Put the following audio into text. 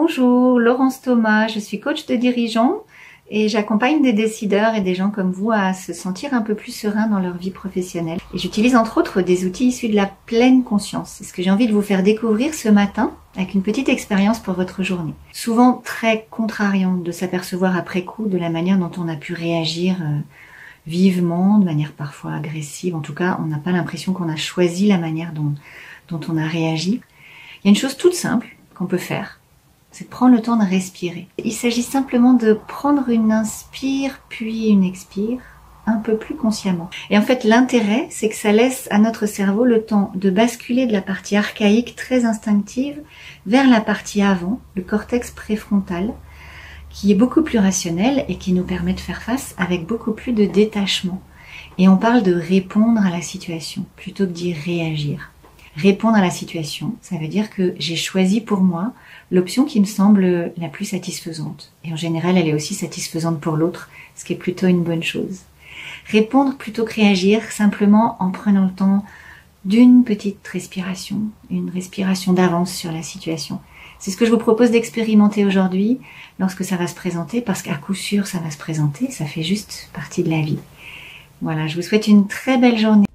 Bonjour, Laurence Thomas, je suis coach de dirigeants et j'accompagne des décideurs et des gens comme vous à se sentir un peu plus serein dans leur vie professionnelle. Et j'utilise entre autres des outils issus de la pleine conscience. C'est ce que j'ai envie de vous faire découvrir ce matin avec une petite expérience pour votre journée. Souvent très contrariant de s'apercevoir après coup de la manière dont on a pu réagir euh, vivement, de manière parfois agressive. En tout cas, on n'a pas l'impression qu'on a choisi la manière dont on a réagi. Il y a une chose toute simple qu'on peut faire, c'est prendre le temps de respirer. Il s'agit simplement de prendre une inspire puis une expire un peu plus consciemment. Et en fait, l'intérêt, c'est que ça laisse à notre cerveau le temps de basculer de la partie archaïque très instinctive vers la partie avant, le cortex préfrontal, qui est beaucoup plus rationnel et qui nous permet de faire face avec beaucoup plus de détachement. Et on parle de répondre à la situation plutôt que d'y réagir répondre à la situation. Ça veut dire que j'ai choisi pour moi l'option qui me semble la plus satisfaisante. Et en général, elle est aussi satisfaisante pour l'autre, ce qui est plutôt une bonne chose. Répondre plutôt que réagir simplement en prenant le temps d'une petite respiration, une respiration d'avance sur la situation. C'est ce que je vous propose d'expérimenter aujourd'hui lorsque ça va se présenter, parce qu'à coup sûr ça va se présenter, ça fait juste partie de la vie. Voilà, je vous souhaite une très belle journée.